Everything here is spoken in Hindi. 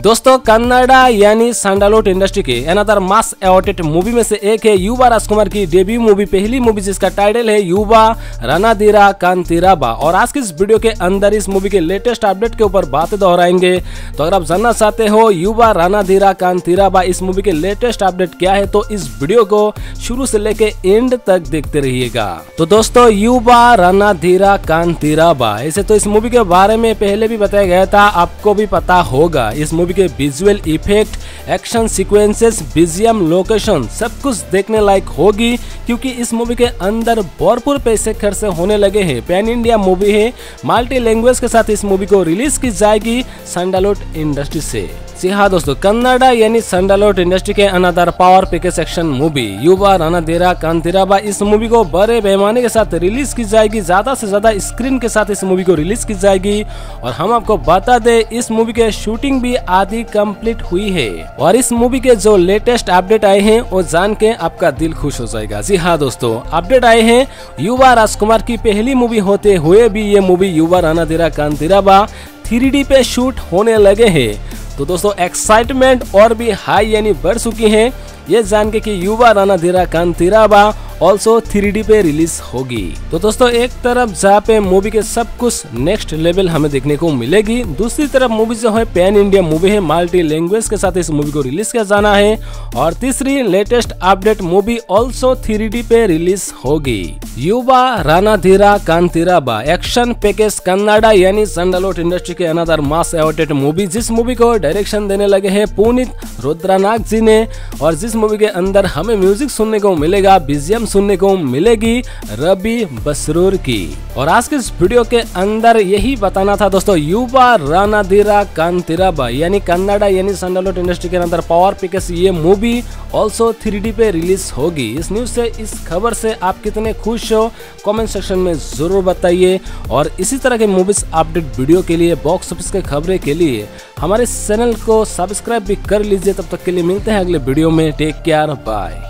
दोस्तों, कन्नाडा यानी सैंडलवुड इंडस्ट्री के अनदर मास अवॉर्डेड मूवी में से एक है युवा राजकुमार की डेब्यू मूवी पहली मूवी जिसका टाइटल है युवा रणधीरा कांतिराबा। और आज की इस वीडियो के अंदर इस मूवी के लेटेस्ट अपडेट के ऊपर बातें दोहराएँगे। तो अगर आप जानना चाहते हो युवा रणधीरा कांतिराबा, इस मूवी के लेटेस्ट अपडेट क्या है तो इस वीडियो को शुरू से लेके एंड तक देखते रहिएगा। तो दोस्तों, युवा रणधीरा कांतिराबा ऐसे तो इस मूवी के बारे में पहले भी बताया गया था, आपको भी पता होगा। इस मूवी के visual effect action sequences BGM location सब कुछ देखने लायक होगी, क्योंकि इस मूवी के अंदर भरपूर पैसे खर्च होने लगे हैं। पैन इंडिया मूवी है मल्टी लैंग्वेज के साथ इस मूवी को रिलीज़ की जाएगी सैंडलवुड इंडस्ट्री से। जी हाँ दोस्तों, कन्नाडा यानी सैंडलवुड इंडस्ट्री के another power package action movie Yuva Randhira Kanteerava, इस मूवी को बड़े पैमाने के साथ रिलीज़ की जाएगी, ज़्यादा से ज़्यादा स्क्रीन के साथ इस मूवी को रिलीज़ की जाएगी। और हम आपको बता दे, इस मूवी के शूटिंग भी आधी कंप्लीट हुई है। और इस मूवी के जो लेटेस्ट अपडेट आए हैं, वो जान के आपका दिल खुश हो जाएगा। जी हाँ दोस्तों अपडेट आए हैं। युवा राजकुमार की पहली मूवी होते हुए भी ये मूवी युवा रणधीरा कांतिराबा थ्री पे शूट होने लगे हैं। तो दोस्तों एक्साइटमेंट और भी हाई यानी बढ़ चुकी है। ये जान के कि युवा राना धीरा कांतिराबा ऑल्सो थ्री पे रिलीज़ होगी। तो दोस्तों, एक तरफ़ जहाँ पे मूवी के सब कुछ नेक्स्ट लेवल हमें देखने को मिलेगी, दूसरी तरफ़ मूवी जो है पैन इंडिया मूवी है मल्टी लैंग्वेज के साथ इस मूवी को रिलीज़ किया जाना है। और तीसरी latest update movie also three पे रिलीज़ होगी। युवा राना धीरा कांतिराबा एक्शन पैकेज कन्नाडा यानी सैंडलवुड इंडस्ट्री के अनादर मास अवॉर्डेड मूवी जिस मूवी को डायरेक्शन देने लगे हैं पुनित रुद्रानाग जी ने। और जिस मूवी के अंदर हमें म्यूज़िक सुनने को मिलेगा बीजीएम सुनने को मिलेगी रबी बसरूर की। और आज के इस वीडियो के अंदर यही बताना था दोस्तों, युवा रणधीरा कांतिराबा, यानी कन्नाडा, यानी सैंडलवुड इंडस्ट्री के अंदर पावर पिकेस ये मूवी ऑल्सो थ्री पे रिलीज़ होगी। इस न्यूज़ से, इस खबर से आप कितने खुश हो कमेंट सेक्शन में ज़रूर बताइए। और इसी तरह के मूवीज़ अपडेट वीडियो के लिए बॉक्स ऑफ़िस के खबरें के लिए, हमारे चैनल को सब्सक्राइब भी कर लीजिए। तब तक के लिए मिलते हैं अगले वीडियो में। Take care bye